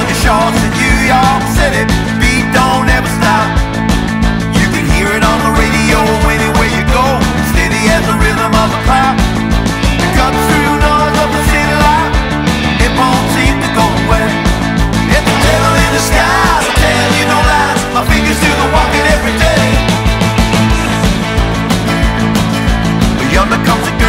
on your shores New York City, beat don't ever stop. You can hear it on the radio anywhere you go, steady as the rhythm of a clock. The cut through noise of the city life, it won't seem to go away. It's the devil in disguise, I tell you no lies. My fingers do the walking every day. But yonder comes a